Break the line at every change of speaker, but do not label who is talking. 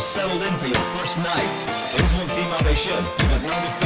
settled in for your first night. Things won't seem how they should. You got